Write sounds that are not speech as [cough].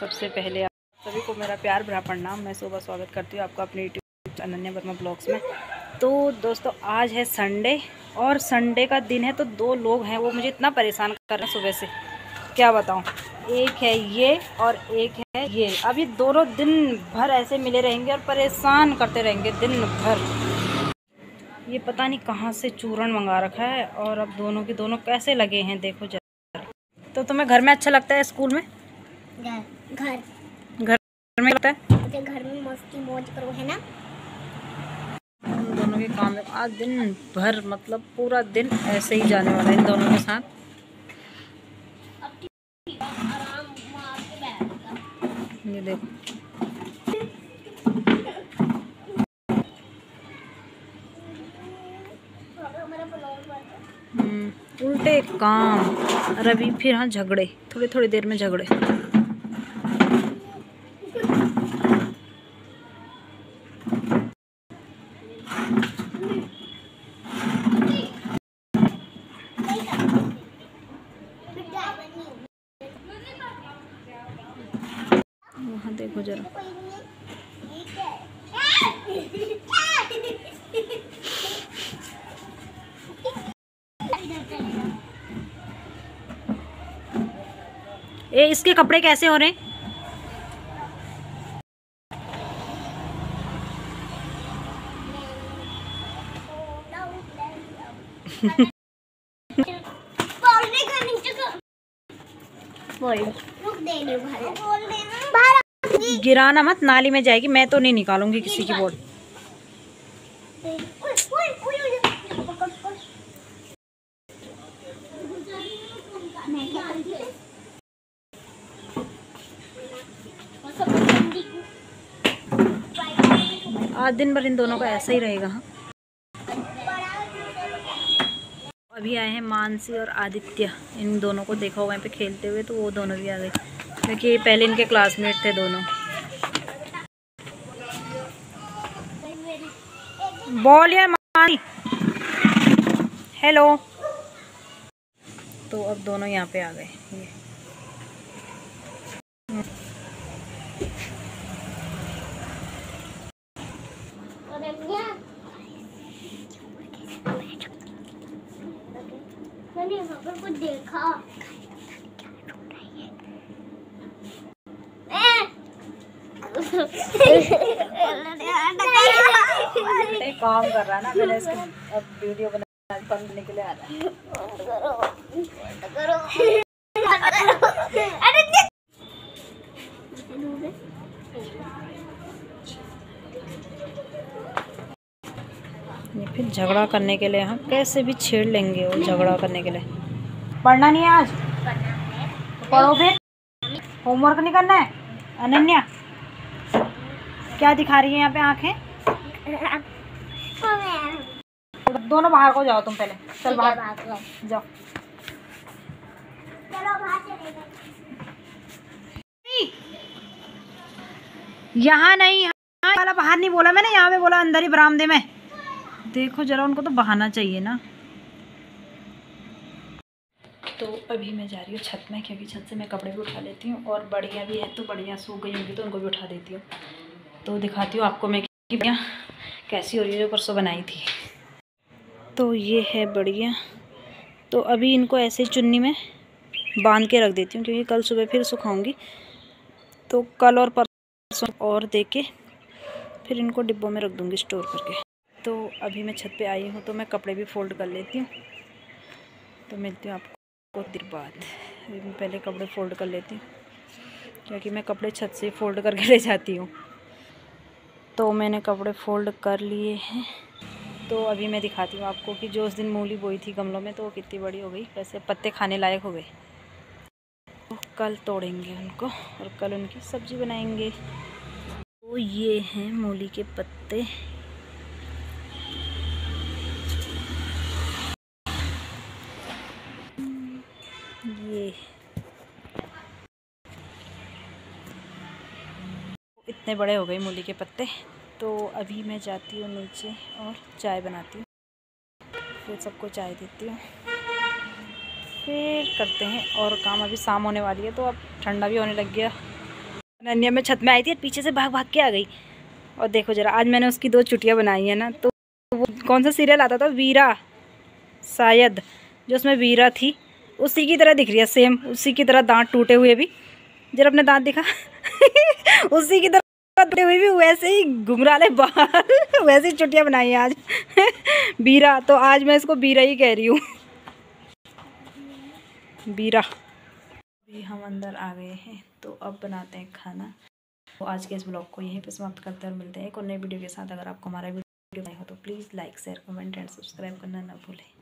सबसे पहले आप सभी को मेरा प्यार भरा प्रणाम। मैं सुबह स्वागत करती हूँ आपका अपने यूट्यूब अनन्या वर्मा ब्लॉग्स में। तो दोस्तों, आज है संडे और संडे का दिन है तो दो लोग हैं, वो मुझे इतना परेशान कर रहे हैं सुबह से। क्या बताऊँ? एक है ये और एक है ये। अब ये दोनों दिन भर ऐसे मिले रहेंगे और परेशान करते रहेंगे दिन भर। ये पता नहीं कहाँ से चूरण मंगा रखा है और अब दोनों के दोनों कैसे लगे हैं, देखो जरा। तो तुम्हें घर में अच्छा लगता है स्कूल में? घर। घर में लगता है? मुझे घर में मस्ती मौज करो है ना? दोनों के काम में आज दिन भर मतलब पूरा दिन ऐसे ही जाने वाला है इन दोनों के साथ। ये देखो। हम्म, उल्टे काम रवि फिर हाँ झगड़े थोड़ी थोड़ी देर में झगड़े। वहाँ देखो जरा। ए इसके कपड़े कैसे हो रहे हैं? [laughs] रुक दे रही हूँ गिराना मत, नाली में जाएगी। मैं तो नहीं निकालूँगी किसी की हूँ? आज दिन भर इन दोनों का ऐसा ही रहेगा हाँ। अभी आए हैं मानसी और आदित्य। इन दोनों को देखा हुआ यहाँ पे खेलते हुए तो वो दोनों भी आ गए। क्योंकि पहले इनके क्लासमेट थे दोनों। बोल यार मानी हेलो तो अब दोनों यहाँ पे आ गए। ये। मैंने यहाँ पर कुछ देखा। [laughs] [laughs] [laughs] काम कर रहा है ना, मैंने इसको, अब वीडियो बना के लिए आ रहा है। ये फिर झगड़ा करने के लिए हम कैसे भी छेड़ लेंगे वो झगड़ा करने के लिए। पढ़ना नहीं है आज? पढ़ो फिर। होमवर्क नहीं करना है? अनन्या, क्या दिखा रही है यहाँ पे आँखें? दोनों बाहर को जाओ तुम पहले। चल बाहर। जाओ। यहाँ नहीं यहाँ वाला बाहर नहीं बोला मैंने यहाँ पे बोला अंदर ही बरामदे में। देखो जरा उनको तो बहाना चाहिए ना। तो अभी मैं जा रही हूँ छत में क्योंकि छत से मैं कपड़े भी उठा लेती हूँ और बढ़िया भी है तो बढ़िया सूख गई होंगी तो उनको भी उठा देती हूँ। तो दिखाती हूँ आपको मैं कि बढ़िया कैसी हो रही है जो परसों बनाई थी। तो ये है बढ़िया। तो अभी इनको ऐसे ही चुन्नी में बाँध के रख देती हूँ, क्योंकि कल सुबह फिर सुखाऊँगी। तो कल और परसों और दे के फिर इनको डिब्बों में रख दूँगी स्टोर करके। तो अभी मैं छत पे आई हूँ तो मैं कपड़े भी फोल्ड कर लेती हूँ। तो मिलती हूँ आपको देर बाद। अभी मैं पहले कपड़े फोल्ड कर लेती हूँ, क्योंकि मैं कपड़े छत से फोल्ड करके [laughs] ले जाती हूँ। तो मैंने कपड़े फोल्ड कर लिए हैं। तो अभी मैं दिखाती हूँ आपको कि जो उस दिन मूली बोई थी गमलों में तो वो कितनी बड़ी हो गई। वैसे पत्ते खाने लायक हो गए। तो कल तोड़ेंगे उनको और कल उनकी सब्ज़ी बनाएँगे। तो ये हैं मूली के पत्ते। ये इतने बड़े हो गए मूली के पत्ते। तो अभी मैं जाती हूँ नीचे और चाय बनाती हूँ। फिर सबको चाय देती हूँ। फिर करते हैं और काम। अभी शाम होने वाली है तो अब ठंडा भी होने लग गया। नन्या में छत में आई थी और पीछे से भाग भाग के आ गई। और देखो जरा, आज मैंने उसकी दो चुटियाँ बनाई हैं ना तो वो कौन सा सीरियल आता था? वीरा, शायद, जो उसमें वीरा थी, उसी की तरह दिख रही है सेम उसी की तरह दांत टूटे हुए भी। जरा अपने दांत दिखा। [laughs] उसी की तरह टूटे हुए भी वैसे ही घुंघराले बाल, [laughs] वैसे ही चुटियाँ बनाई आज। [laughs] बीरा तो आज मैं इसको बीरा ही कह रही हूँ। बीरा। अभी हम अंदर आ गए हैं तो अब बनाते हैं खाना। तो आज के इस ब्लॉग को यहीं पे समाप्त करते हैं और मिलते हैं एक और नई वीडियो के साथ। अगर आपको हमारा वीडियो हो तो please like, share, comment and subscribe करना ना भूलें।